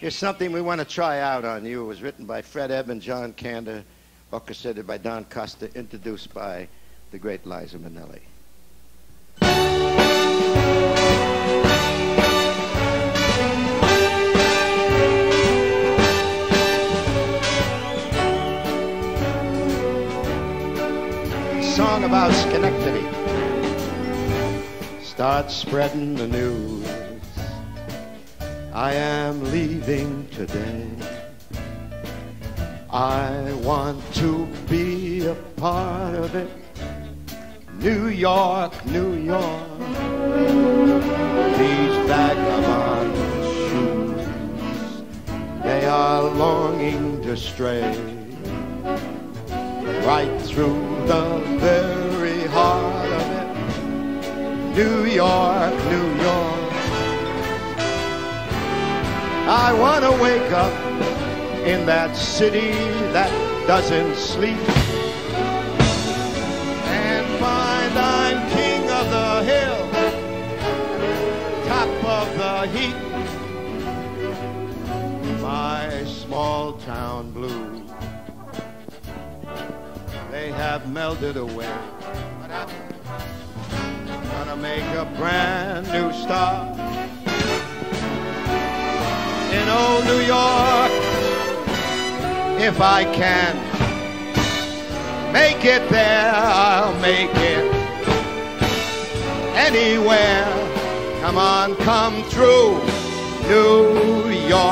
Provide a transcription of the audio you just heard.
Here's something we want to try out on you. It was written by Fred Ebb and John Kander, orchestrated by Don Costa, introduced by the great Liza Minnelli. song about Schenectady. Start spreading the news. I am leaving today. I want to be a part of it. New York, New York. These vagabond shoes, they are longing to stray right through the very heart of it. New York, New York. I want to wake up in that city that doesn't sleep and find I'm king of the hill, top of the heap. My small town blues, they have melted away. But i'm gonna make a brand new start old New York if I can make it there, I'll make it anywhere. Come on, come through New York.